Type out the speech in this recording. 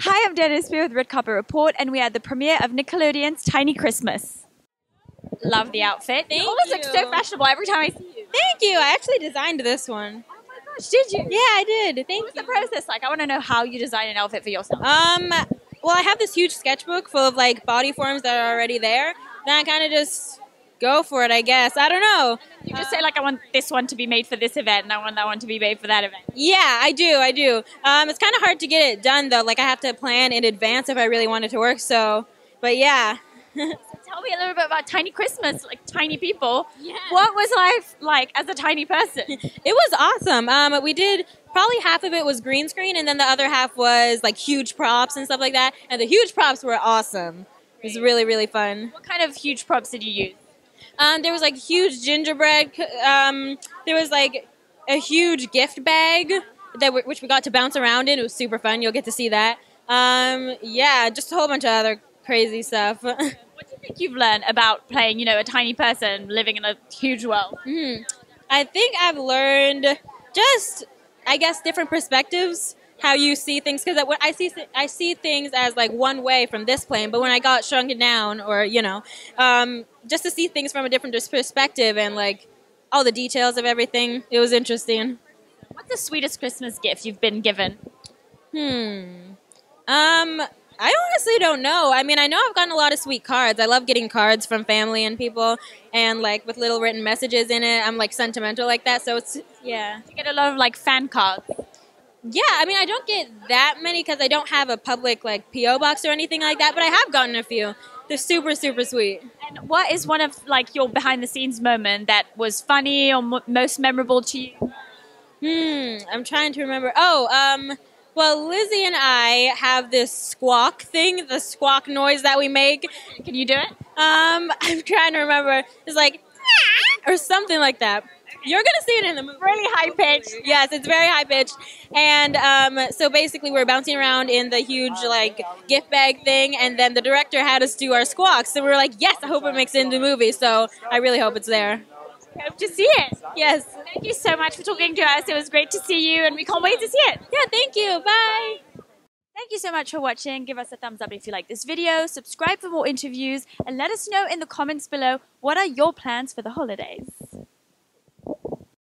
Hi, I'm Diana Espir with Red Carpet Report, and we are at the premiere of Nickelodeon's Tiny Christmas. Love the outfit. Thank you always look you. so fashionable every time I see you. Thank you. I actually designed this one. Oh my gosh, did you? Yeah, I did. Thank What was the process like? I want to know how you design an outfit for yourself. Um, well, I have this huge sketchbook full of like body forms that are already there. Then I kind of just go for it, I guess. I don't know. You just say like, I want this one to be made for this event, and I want that one to be made for that event. Yeah, I do. I do. Um, it's kind of hard to get it done though. Like I have to plan in advance if I really want it to work. So, but yeah. Tell me a little bit about Tiny Christmas, like tiny people. Yeah. What was life like as a tiny person? It was awesome. Um, we did probably half of it was green screen, and then the other half was like huge props and stuff like that. And the huge props were awesome. It was really really fun. what kind of huge props did you use? Um, there was like huge gingerbread. Um, there was like a huge gift bag that w- which we got to bounce around in. It was super fun. You'll get to see that. Um, yeah, just a whole bunch of other crazy stuff. What do you think you've learned about playing, you know, a tiny person living in a huge world? Mhm. I think I've learned just, I guess, different perspectives. How you see things because I see I see things as like one way from this plane, but when I got shrunken down, or you know, um, just to see things from a different perspective and like all the details of everything, it was interesting. What's the sweetest Christmas gift you've been given? Hmm. Um, I honestly don't know. I mean, I know I've gotten a lot of sweet cards. I love getting cards from family and people, and like with little written messages in it. I'm like sentimental like that, so it's yeah. You get a lot of like fan cards. Yeah, I mean, I don't get that many because I don't have a public like PO box or anything like that, but I have gotten a few. They're super, super sweet. And what is one of like your behind the scenes moment that was funny or mo most memorable to you? Hmm, I'm trying to remember. Oh, um, well, Lizzy and I have this squawk thing, the squawk noise that we make. Can you do it? Um, I'm trying to remember. It's like or something like that. You're gonna see it in the movie. Really high pitched. Yes, it's very high pitched. And um, so basically, we're bouncing around in the huge like gift bag thing, and then the director had us do our squawks. So we were like, "Yes, I hope it makes it into the movie." So I really hope it's there. Hope to see it. Yes. Thank you so much for talking to us. It was great to see you, and we can't wait to see it. Yeah. Thank you. Bye. Thank you so much for watching. Give us a thumbs up if you like this video, subscribe for more interviews, and let us know in the comments below what are your plans for the holidays.